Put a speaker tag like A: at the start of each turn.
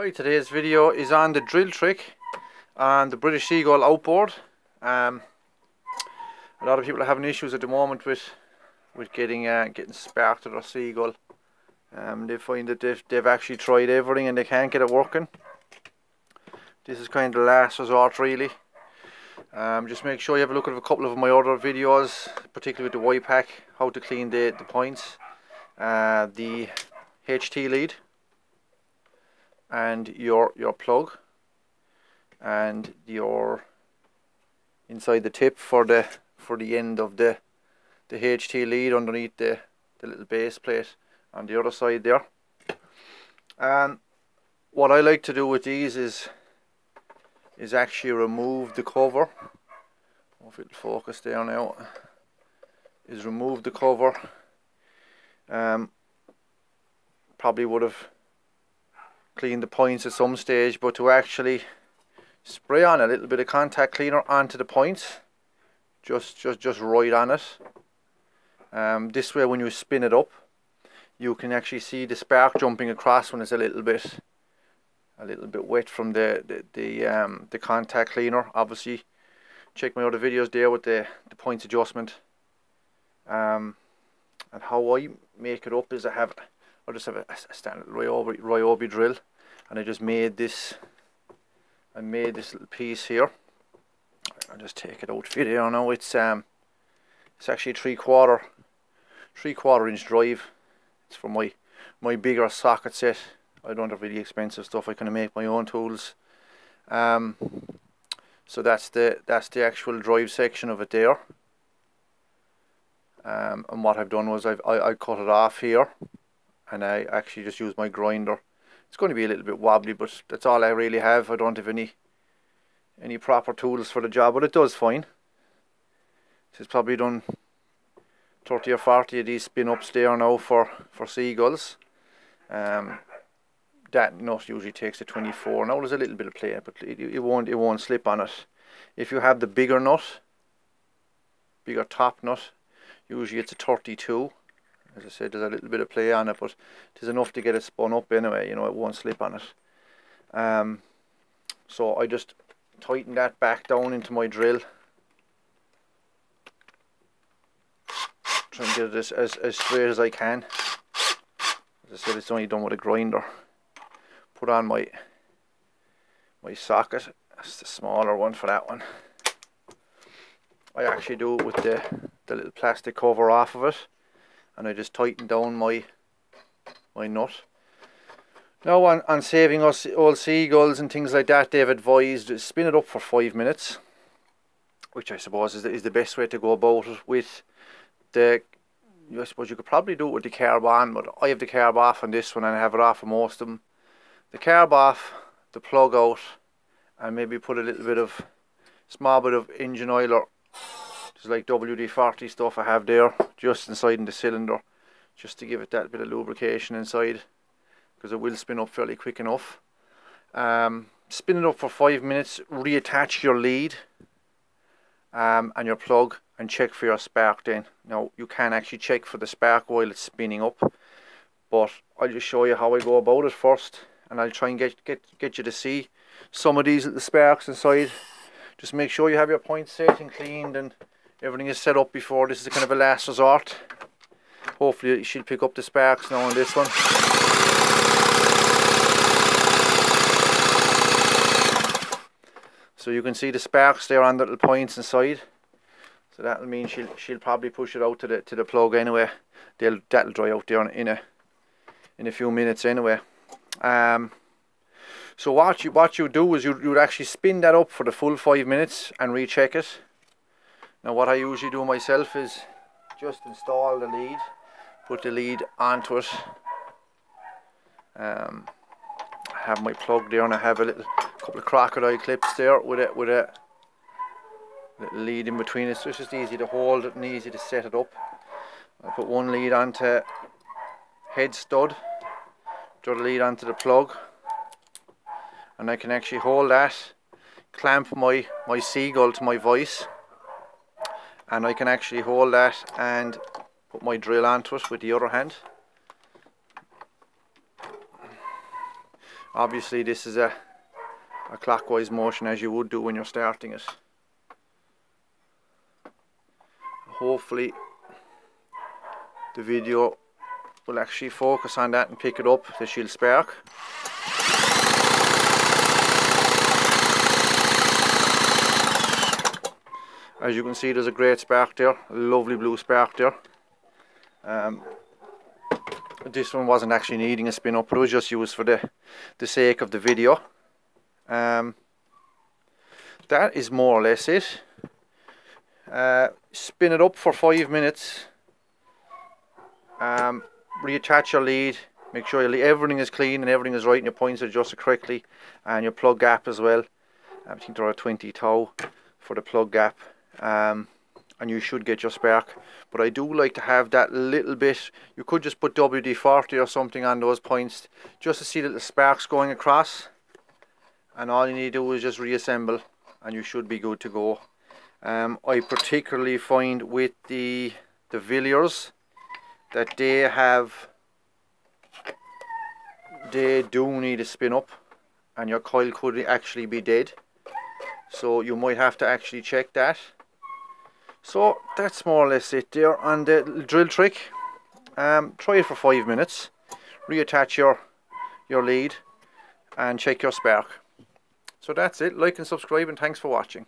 A: Hi, today's video is on the drill trick on the British Seagull outboard. Um, a lot of people are having issues at the moment with with getting uh, getting sparked at Seagull. Um, they find that they've, they've actually tried everything and they can't get it working. This is kind of the last resort really. Um, just make sure you have a look at a couple of my other videos, particularly with the Y-Pack, how to clean the, the points, uh, the HT lead and your your plug and your inside the tip for the for the end of the the HT lead underneath the, the little base plate on the other side there. And what I like to do with these is is actually remove the cover. If it'll focus there now is remove the cover. Um, probably would have clean the points at some stage but to actually spray on a little bit of contact cleaner onto the points just just just right on it. Um, this way when you spin it up you can actually see the spark jumping across when it's a little bit a little bit wet from the the, the, um, the contact cleaner. Obviously check my other videos there with the, the points adjustment. Um, and how I make it up is I have I just have a, a standard Ryobi, Ryobi drill and I just made this I made this little piece here. I'll just take it out for you now it's um it's actually three quarter three quarter inch drive. It's for my my bigger socket set. I don't have really expensive stuff. I kind of make my own tools. Um so that's the that's the actual drive section of it there. Um, and what I've done was I've I, I cut it off here and I actually just use my grinder. It's going to be a little bit wobbly but that's all I really have. I don't have any any proper tools for the job but it does fine. This probably done 30 or 40 of these spin ups there now for for seagulls. Um, that nut usually takes a 24 now there's a little bit of play but it, it won't it won't slip on it. If you have the bigger nut bigger top nut usually it's a 32 as I said, there's a little bit of play on it, but there's enough to get it spun up anyway, you know, it won't slip on it. Um, so I just tighten that back down into my drill. Try and get it as, as, as straight as I can. As I said, it's only done with a grinder. Put on my my socket. That's the smaller one for that one. I actually do it with the, the little plastic cover off of it and I just tighten down my my nut. Now on, on saving us old seagulls and things like that they've advised spin it up for five minutes which I suppose is the, is the best way to go about it with the I suppose you could probably do it with the carb on but I have the carb off on this one and I have it off for most of them. The carb off, the plug out and maybe put a little bit of small bit of engine oil or just like WD-40 stuff I have there just inside in the cylinder just to give it that bit of lubrication inside because it will spin up fairly quick enough. Um, spin it up for five minutes, reattach your lead um, and your plug and check for your spark then. Now you can actually check for the spark while it's spinning up but I'll just show you how I go about it first and I'll try and get, get, get you to see some of these little sparks inside. Just make sure you have your points set and cleaned and everything is set up before this is kind of a last resort. Hopefully she'll pick up the sparks now on this one. So you can see the sparks there on the little points inside. So that'll mean she'll she'll probably push it out to the to the plug anyway. They'll that'll dry out there in a in a few minutes anyway. Um so what you what you do is you you'd actually spin that up for the full five minutes and recheck it now what I usually do myself is just install the lead, put the lead onto it. Um, I have my plug there and I have a little couple of crocodile clips there with it with a little lead in between it so it's just easy to hold it and easy to set it up. I put one lead onto head stud, draw the lead onto the plug and I can actually hold that, clamp my, my seagull to my vice and I can actually hold that and put my drill onto it with the other hand. Obviously this is a, a clockwise motion as you would do when you're starting it. Hopefully the video will actually focus on that and pick it up the shield spark as you can see there's a great spark there a lovely blue spark there. Um, this one wasn't actually needing a spin up it was just used for the the sake of the video. Um, that is more or less it. Uh, spin it up for five minutes. Um, reattach your lead. Make sure your lead, everything is clean and everything is right and your points are adjusted correctly and your plug gap as well. I think there are 20 thou for the plug gap um, and you should get your spark. But I do like to have that little bit. You could just put WD-40 or something on those points just to see that the sparks going across. And all you need to do is just reassemble and you should be good to go. Um, I particularly find with the the Villiers that they have they do need a spin up and your coil could actually be dead. So you might have to actually check that so that's more or less it there on the drill trick. Um, try it for five minutes, reattach your, your lead and check your spark. So that's it, like and subscribe and thanks for watching.